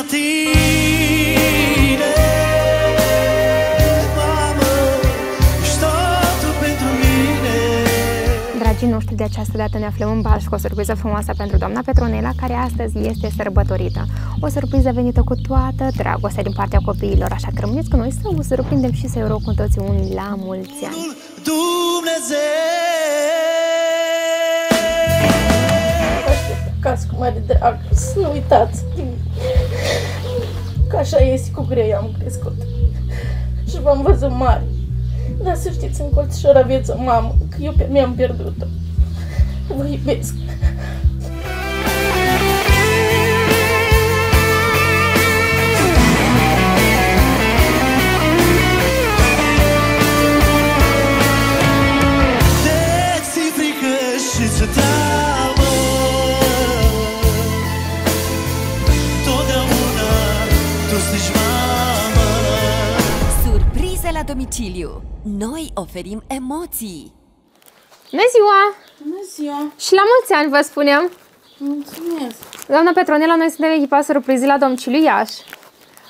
la tine. Mamă, ești totul pentru mine. Dragii noștri, de această dată ne aflăm în Balș cu o surpriză frumoasă pentru doamna Petronela, care astăzi este sărbătorită. O surpriză venită cu toată dragostea din partea copiilor, așa că rămâneți cu noi să vă surprindem și să-i rog cu toții un la mulți ani. Dumnezeu. Acasă cu mare drag, să nu uitați că așa este cu grei am crescut și v-am văzut mari. Dar să știți, în colțișor aveți o mamă, că eu pe mea am pierdut-o. Vă iubesc. Domiciliu. Noi oferim emoții. Bună ziua! Bună ziua! Și la mulți ani vă spunem! Mulțumesc! Doamna Petronela, noi suntem echipa surprizii la domiciliu Iași.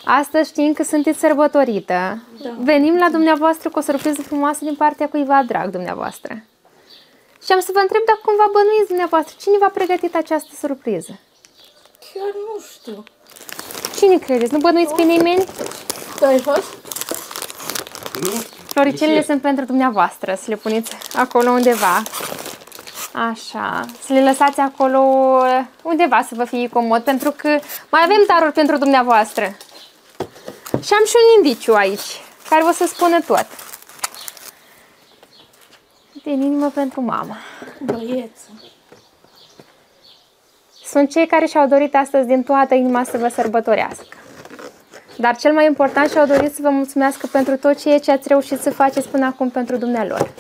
Astăzi știm că sunteți sărbătorită. Da. Venim la dumneavoastră cu o surpriză frumoasă din partea cuiva drag dumneavoastră. Și am să vă întreb dacă cumva bănuiți dumneavoastră cine v-a pregătit această surpriză. Chiar nu știu. Cine credeți? Nu bănuiți pe nimeni? Tu ai fost? Floricelele sunt pentru dumneavoastră, să le puneți acolo undeva. Așa, să le lăsați acolo undeva să vă fie comod, pentru că mai avem daruri pentru dumneavoastră. Și am și un indiciu aici, care o să spună tot. Din inimă pentru mama. Băieță. Sunt cei care și-au dorit astăzi din toată inima să vă sărbătorească. Dar cel mai important și-au dorit să vă mulțumească pentru tot ceea ce ați reușit să faceți până acum pentru dumnealor.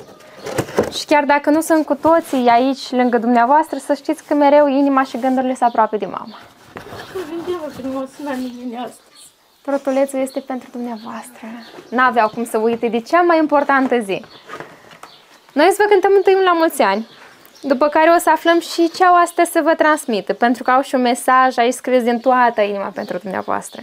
Și chiar dacă nu sunt cu toții aici lângă dumneavoastră, să știți că mereu inima și gândurile sunt aproape de mama. Gândeam frumos, n-am vine astăzi. Trotulețul este pentru dumneavoastră. N-aveau cum să uite de cea mai importantă zi. Noi să vă cântăm întâi un la mulți ani, după care o să aflăm și ce au astăzi să vă transmită, pentru că au și un mesaj aici scris din toată inima pentru dumneavoastră.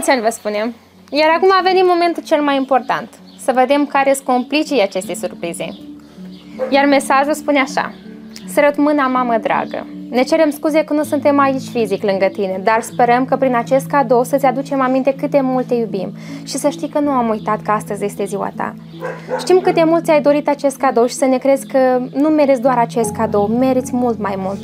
Mulți La mulți ani vă spunem. Iar acum a venit momentul cel mai important. Să vedem care sunt complicii acestei surprize. Iar mesajul spune așa. Sărut mâna, mamă dragă. Ne cerem scuze că nu suntem aici fizic lângă tine, dar sperăm că prin acest cadou să-ți aducem aminte cât de mult te iubim și să știi că nu am uitat că astăzi este ziua ta. Știm cât de mult ți-ai dorit acest cadou și să ne crezi că nu meriți doar acest cadou, meriți mult mai mult.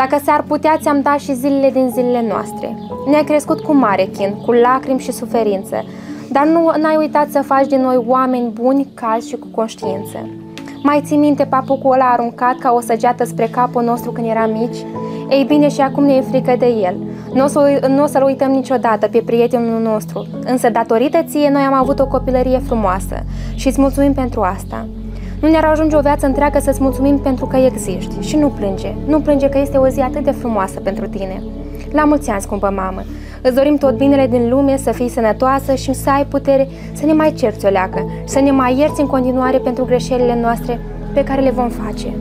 Dacă s-ar putea, ți-am dat și zilele din zilele noastre. Ne-ai crescut cu mare chin, cu lacrimi și suferință, dar nu n-ai uitat să faci din noi oameni buni, calzi și cu conștiință. Mai ții minte papucul ăla aruncat ca o săgeată spre capul nostru când eram mici? Ei bine, și acum ne e frică de el. Nu o, să, nu o să-l uităm niciodată pe prietenul nostru, însă datorită ție noi am avut o copilărie frumoasă și îți mulțumim pentru asta. Nu ne-ar ajunge o viață întreagă să-ți mulțumim pentru că existi și nu plânge. Nu plânge că este o zi atât de frumoasă pentru tine. La mulți ani, scumpă mamă! Îți dorim tot binele din lume, să fii sănătoasă și să ai putere să ne mai cerți o leacă și să ne mai ierți în continuare pentru greșelile noastre pe care le vom face.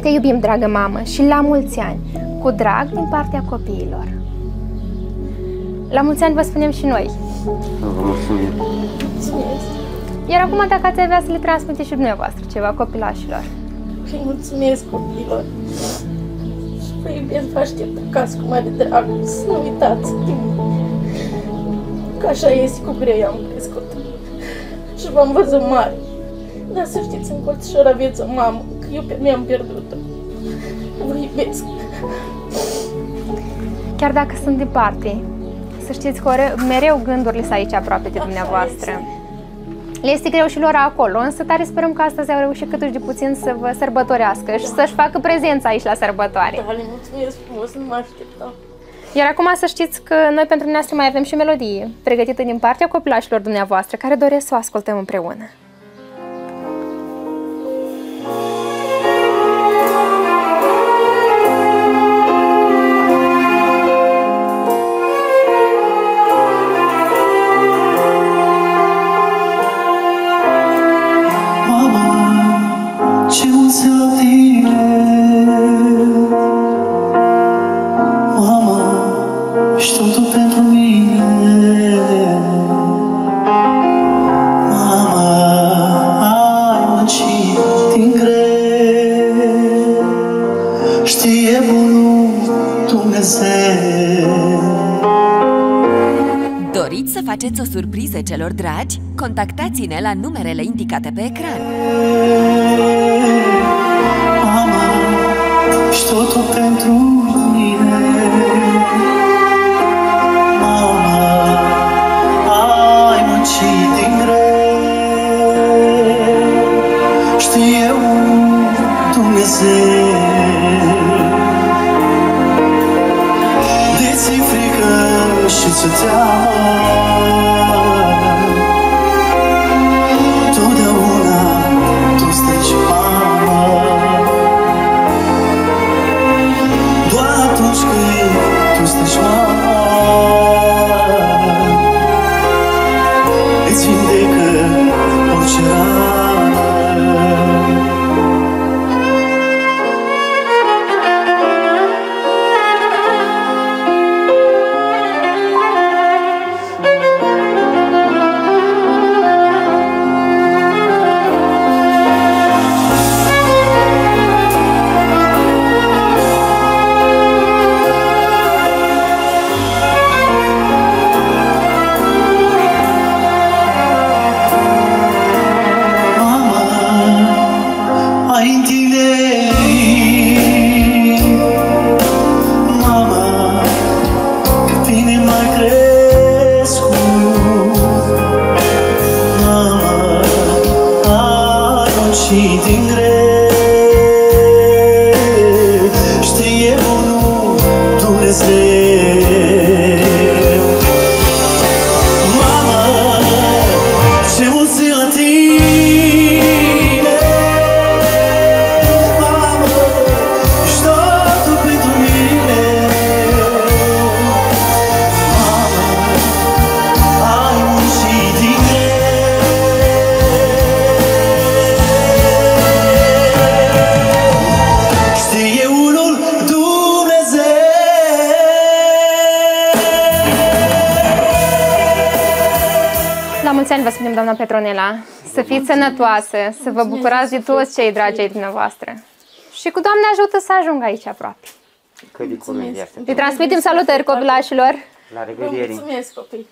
Te iubim, dragă mamă, și la mulți ani, cu drag din partea copiilor. La mulți ani vă spunem și noi. Vă mulțumim. Mulțumesc. Iar acum dacă ați avea să le transmiteți și dumneavoastră ceva copilașilor. Îi mulțumesc copiilor. Și vă iubesc, vă aștept acasă cu mare drag. Să nu uitați de mine. Că așa este cu greu am crescut. Și v-am văzut mari. Dar să știți, în colțișor aveți o mamă, că eu pe mea am pierdut-o. Vă iubesc. Chiar dacă sunt departe, să știți că ore- mereu gândurile sunt aici aproape de Așa dumneavoastră. este. Le este greu și lor acolo, însă tare sperăm că astăzi au reușit câtuși de puțin să vă sărbătorească și să-și facă prezența aici la sărbătoare. Da, le mulțumesc frumos, nu mă așteptam. Iar acum să știți că noi pentru dumneavoastră mai avem și melodie pregătită din partea copilașilor dumneavoastră care doresc să o ascultăm împreună. Ești totul pentru mine Mama, ai muncit din greu Știe bunul Dumnezeu Doriți să faceți o surpriză celor dragi? Contactați-ne la numerele indicate pe ecran. Mama, și totul pentru mine Dumnezeu Dumnezeu La mulți ani vă spunem, doamna Petronela, să fiți sănătoasă, să vă bucurați de toți cei dragi ai dumneavoastră. Și cu Doamne ajută să ajung aici aproape. Că Îi transmitem salutări copilașilor. La revedere. Mulțumesc, copii.